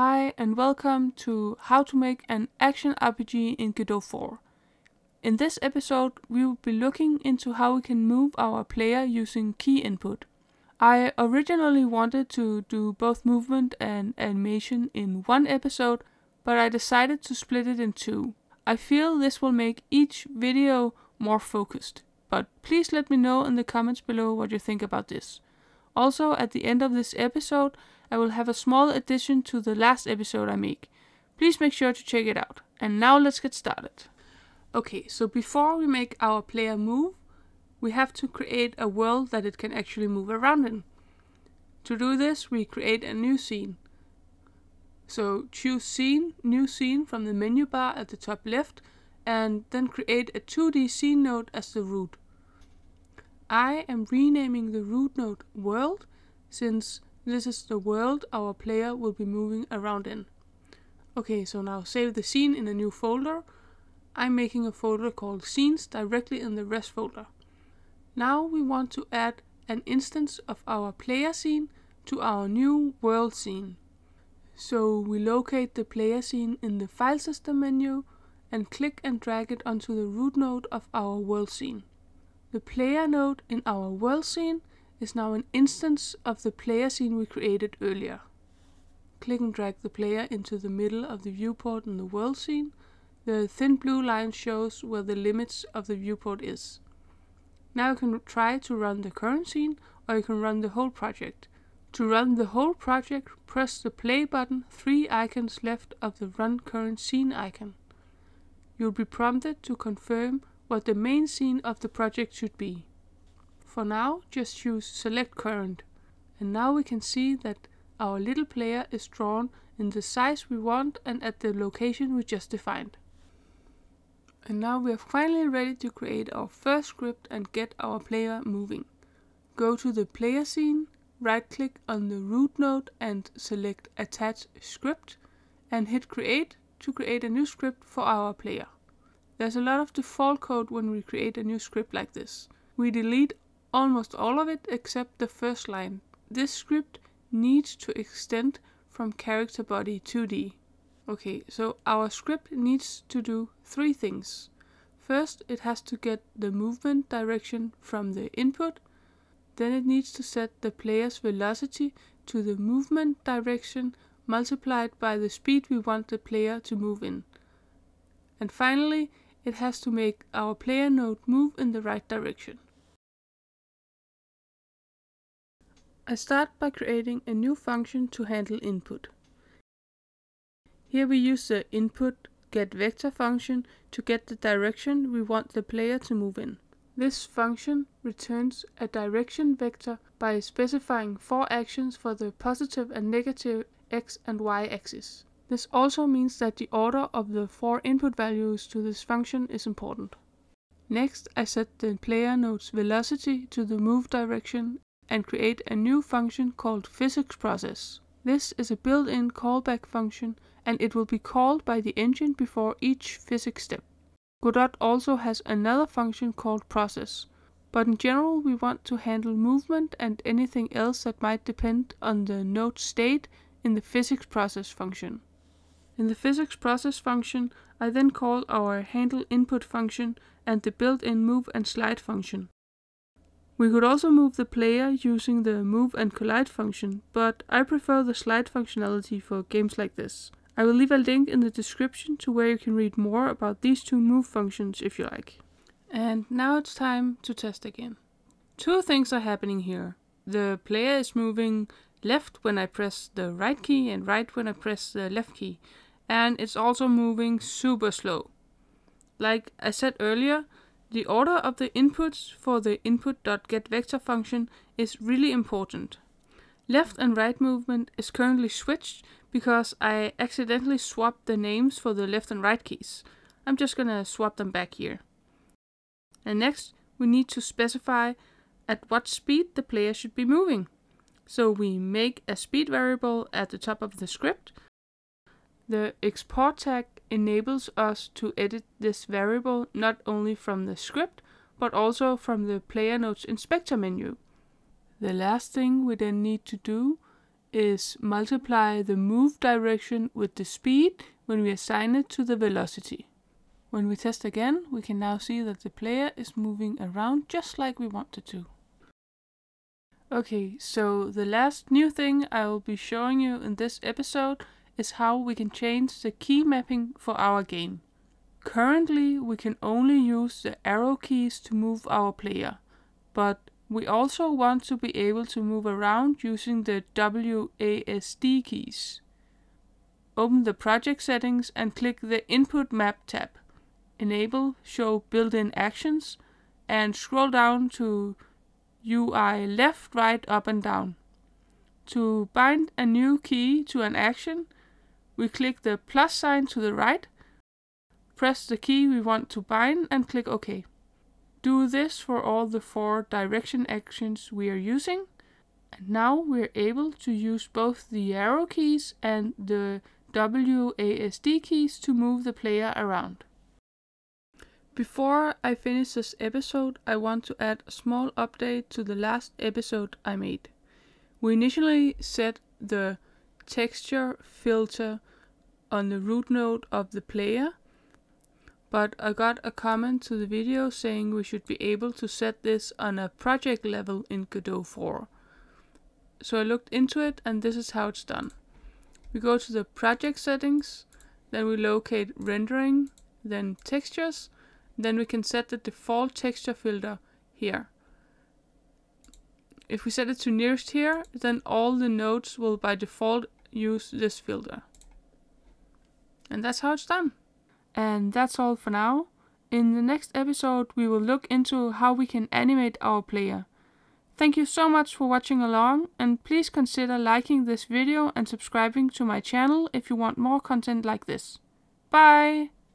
Hi and welcome to How to Make an Action RPG in Godot 4. In this episode, we will be looking into how we can move our player using key input. I originally wanted to do both movement and animation in one episode, but I decided to split it in two. I feel this will make each video more focused, but please let me know in the comments below what you think about this. Also, at the end of this episode, I will have a small addition to the last episode I make. Please make sure to check it out. And now let's get started. Okay, so before we make our player move, we have to create a world that it can actually move around in. To do this, we create a new scene. So choose Scene, New Scene from the menu bar at the top left, and then create a 2D scene node as the root. I am renaming the root node World, since this is the world our player will be moving around in. Okay, so now save the scene in a new folder. I'm making a folder called Scenes directly in the res folder. Now we want to add an instance of our player scene to our new world scene. So we locate the player scene in the file system menu and click and drag it onto the root node of our world scene. The player node in our world scene is now an instance of the player scene we created earlier. Click and drag the player into the middle of the viewport in the world scene. The thin blue line shows where the limits of the viewport is. Now you can try to run the current scene or you can run the whole project. To run the whole project, press the play button three icons left of the run current scene icon. You'll be prompted to confirm what the main scene of the project should be. For now, just choose select current. And now we can see that our little player is drawn in the size we want and at the location we just defined. And now we are finally ready to create our first script and get our player moving. Go to the player scene, right click on the root node and select attach script and hit create to create a new script for our player. There's a lot of default code when we create a new script like this. We delete almost all of it except the first line. This script needs to extend from character body 2D. Okay, so our script needs to do three things. First, it has to get the movement direction from the input. Then it needs to set the player's velocity to the movement direction multiplied by the speed we want the player to move in. And finally, it has to make our player node move in the right direction. I start by creating a new function to handle input. Here we use the input get vector function to get the direction we want the player to move in. This function returns a direction vector by specifying four actions for the positive and negative x and y axis. This also means that the order of the four input values to this function is important. Next, I set the player node's velocity to the move direction and create a new function called physics process. This is a built-in callback function and it will be called by the engine before each physics step. Godot also has another function called process, but in general we want to handle movement and anything else that might depend on the node state in the physics process function. In the physics process function, I then call our handle input function and the built-in move and slide function. We could also move the player using the move and collide function, but I prefer the slide functionality for games like this. I will leave a link in the description to where you can read more about these two move functions if you like. And now it's time to test again. Two things are happening here. The player is moving left when I press the right key and right when I press the left key. And it's also moving super slow. Like I said earlier, the order of the inputs for the input.getVector function is really important. Left and right movement is currently switched because I accidentally swapped the names for the left and right keys. I'm just gonna swap them back here. And next, we need to specify at what speed the player should be moving. So we make a speed variable at the top of the script. The export tag enables us to edit this variable not only from the script, but also from the player nodes inspector menu. The last thing we then need to do is multiply the move direction with the speed when we assign it to the velocity. When we test again, we can now see that the player is moving around just like we wanted to. Okay, so the last new thing I will be showing you in this episode is how we can change the key mapping for our game. Currently, we can only use the arrow keys to move our player, but we also want to be able to move around using the WASD keys. Open the project settings and click the Input Map tab. Enable Show Built-in Actions and scroll down to UI left, right, up and down. To bind a new key to an action, we click the plus sign to the right, press the key we want to bind and click OK. Do this for all the four direction actions we are using. And now we're able to use both the arrow keys and the WASD keys to move the player around. Before I finish this episode, I want to add a small update to the last episode I made. We initially set the texture filter on the root node of the player, but I got a comment to the video saying we should be able to set this on a project level in Godot 4. So I looked into it and this is how it's done. We go to the project settings, then we locate rendering, then textures, then we can set the default texture filter here. If we set it to nearest here, then all the nodes will by default use this filter. And that's how it's done. And that's all for now. In the next episode, we will look into how we can animate our player. Thank you so much for watching along, and please consider liking this video and subscribing to my channel if you want more content like this. Bye!